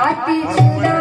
अति